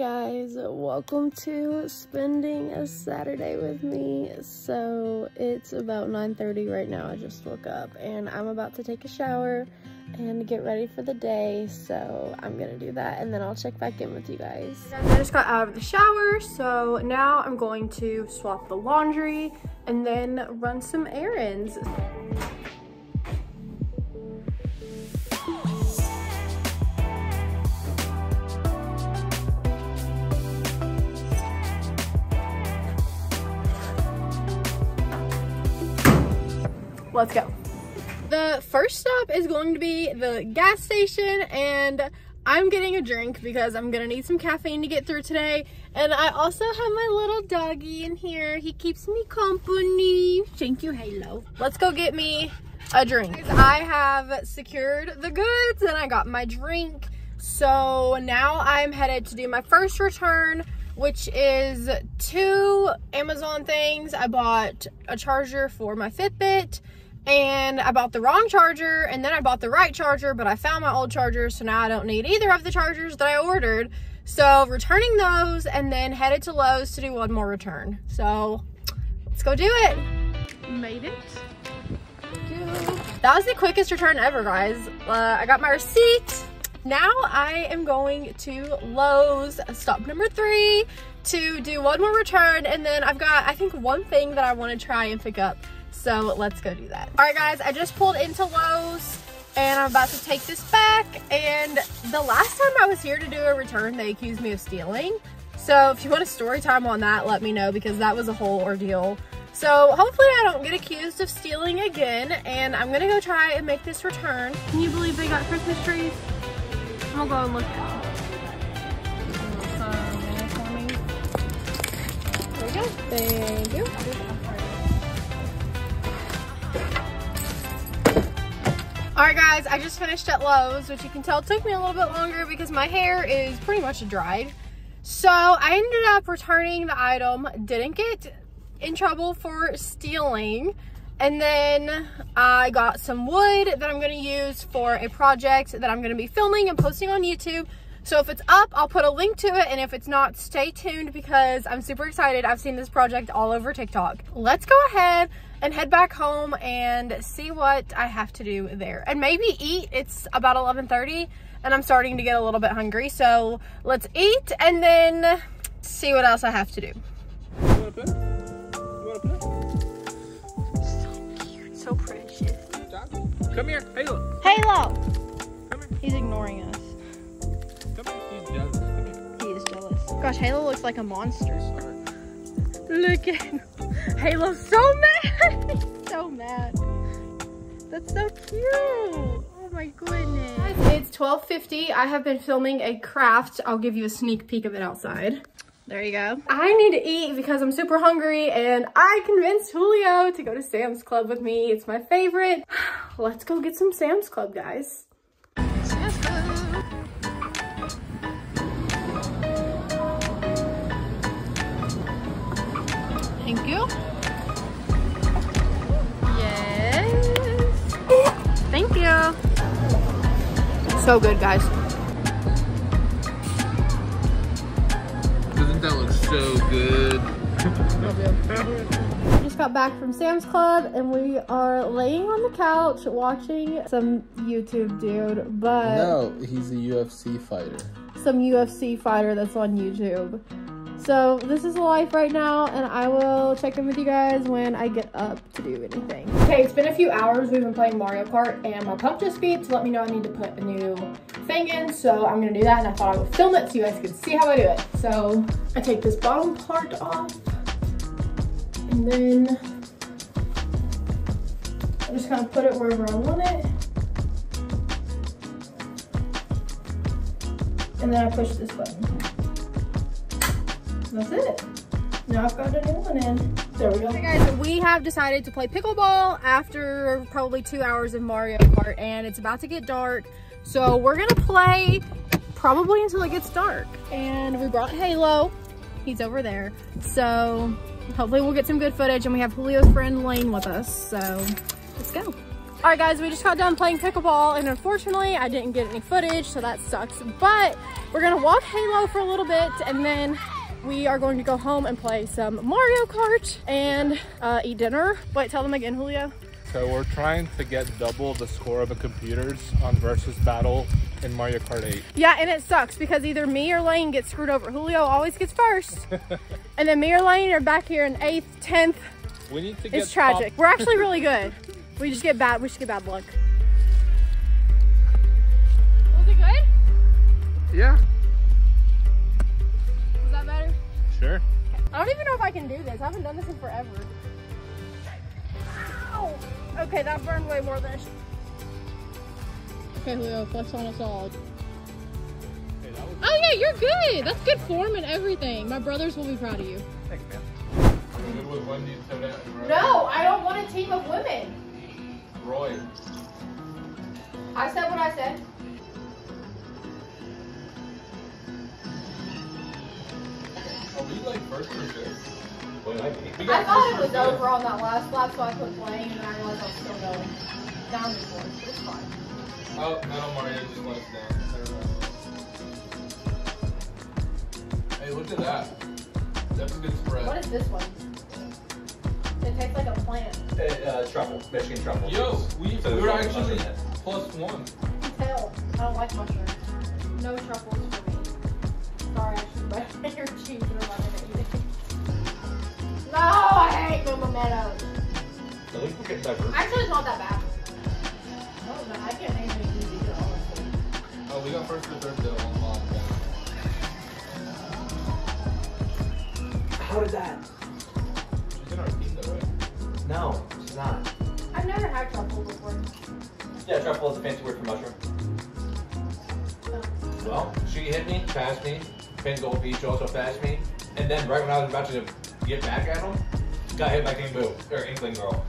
guys, welcome to spending a Saturday with me. So it's about 9.30 right now, I just woke up and I'm about to take a shower and get ready for the day. So I'm gonna do that and then I'll check back in with you guys. I just got out of the shower, so now I'm going to swap the laundry and then run some errands. Let's go. The first stop is going to be the gas station and I'm getting a drink because I'm gonna need some caffeine to get through today. And I also have my little doggy in here. He keeps me company. Thank you, Halo. Let's go get me a drink. I have secured the goods and I got my drink. So now I'm headed to do my first return which is two Amazon things. I bought a charger for my Fitbit and I bought the wrong charger and then I bought the right charger, but I found my old charger. So now I don't need either of the chargers that I ordered. So returning those and then headed to Lowe's to do one more return. So let's go do it. Made it. That was the quickest return ever, guys. Uh, I got my receipt now I am going to Lowe's, stop number three, to do one more return. And then I've got, I think, one thing that I want to try and pick up. So let's go do that. All right, guys, I just pulled into Lowe's and I'm about to take this back. And the last time I was here to do a return, they accused me of stealing. So if you want a story time on that, let me know because that was a whole ordeal. So hopefully I don't get accused of stealing again and I'm gonna go try and make this return. Can you believe they got Christmas trees? Gonna go look at go. Thank you. Alright guys, I just finished at Lowe's, which you can tell took me a little bit longer because my hair is pretty much dried. So I ended up returning the item, didn't get in trouble for stealing. And then I got some wood that I'm gonna use for a project that I'm gonna be filming and posting on YouTube. So if it's up, I'll put a link to it. And if it's not, stay tuned because I'm super excited. I've seen this project all over TikTok. Let's go ahead and head back home and see what I have to do there. And maybe eat. It's about 11.30 and I'm starting to get a little bit hungry. So let's eat and then see what else I have to do. Come here, Halo. Halo! Come here. He's ignoring us. Come here. He's jealous. Come here. He is jealous. Gosh, Halo looks like a monster. Look at him. Halo's so mad. He's so mad. That's so cute. Oh my goodness. It's 12.50. I have been filming a craft. I'll give you a sneak peek of it outside. There you go. I need to eat because I'm super hungry and I convinced Julio to go to Sam's Club with me. It's my favorite. Let's go get some Sam's Club, guys. Sam's Club. Thank you. Yes. Thank you. So good, guys. just got back from Sam's Club and we are laying on the couch watching some YouTube dude, but no, he's a UFC fighter. Some UFC fighter that's on YouTube. So this is life right now, and I will check in with you guys when I get up to do anything. Okay, it's been a few hours. We've been playing Mario Kart, and my pump just beat to let me know I need to put a new thing in. So I'm gonna do that, and I thought I would film it so you guys could see how I do it. So I take this bottom part off, and then I'm just kind of put it wherever I want it. And then I push this button. That's it. Now I've got a new one in. There we go. Hey guys, we have decided to play pickleball after probably two hours of Mario Kart and it's about to get dark. So we're gonna play probably until it gets dark. And we brought Halo. He's over there. So hopefully we'll get some good footage and we have Julio's friend Lane with us. So let's go. All right, guys, we just got done playing pickleball, and unfortunately, I didn't get any footage, so that sucks. But we're gonna walk Halo for a little bit, and then we are going to go home and play some Mario Kart and uh, eat dinner. Wait, tell them again, Julio. So we're trying to get double the score of the computers on versus battle in Mario Kart 8. Yeah, and it sucks because either me or Lane gets screwed over. Julio always gets first, and then me or Lane are back here in eighth, tenth. We need to get It's tragic. We're actually really good. We just get bad. We just get bad luck. Was it good? Yeah. Was that better? Sure. I don't even know if I can do this. I haven't done this in forever. Ow! Okay, that burned way more than it should. Okay, Julio, flex on us all. Hey, that was Oh yeah, you're good. That's good form and everything. My brothers will be proud of you. Thanks, man. With Wendy, Toadette, and No, I don't want a team of women. Roy. I said what I said. Are we like first or fifth? I thought it was over on that last lap, so I quit playing, and I realized I was still going down the course. It's fine. Oh, Metal Mario just let us down. Never mind. Hey, look at that. That's a good spread. What is this one? It tastes like a plant. Uh, truffle, Michigan truffle. Yo, we, So we're actually mushroom in it. plus one. Tell. I don't like mushrooms. No truffles for me. Sorry, I should buy your cheese and I'm not gonna eat it. No, I hate Moo Moo Meadows. At least we're getting diverse. Actually, it's not that bad. Oh, no, I can't name anything either, honestly. Oh, we got first or third though on mom. How did that? She's in our team though, right? No, she's not. I've never had truffle before. Yeah, truffle is a fancy word for mushroom. No. Well, she hit me, passed me. Pink Gold Peach also passed me. And then right when I was about to get back at him, got hit by King Boo, or Inkling Girl.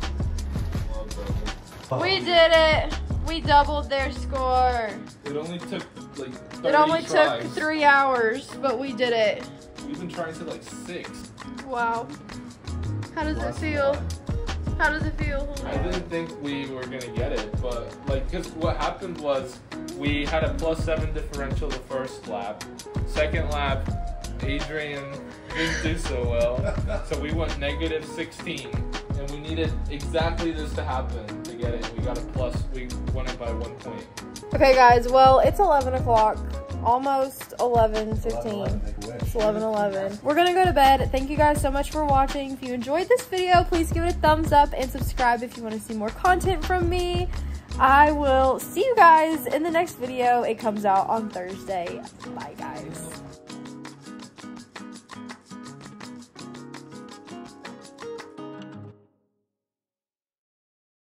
We did it. We doubled their score. It only took like It only tries. took three hours, but we did it. We've been trying to like six. Wow. How does it feel? one. How does it feel? I didn't think we were gonna get it, but like, cause what happened was we had a plus seven differential the first lap. Second lap, Adrian didn't do so well, so we went negative 16, and we needed exactly this to happen to get it. We got a plus. We won it by one point. Okay, guys. Well, it's 11 o'clock. Almost 11, 15. It's 11, 11. We're gonna go to bed. Thank you guys so much for watching. If you enjoyed this video, please give it a thumbs up and subscribe if you want to see more content from me. I will see you guys in the next video. It comes out on Thursday. Bye, guys.